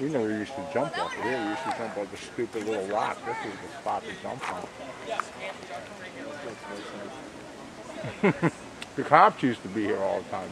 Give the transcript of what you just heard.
You know, we used to jump off of here. We used to jump off the stupid little rock. This is the spot to jump on. the cops used to be here all the time?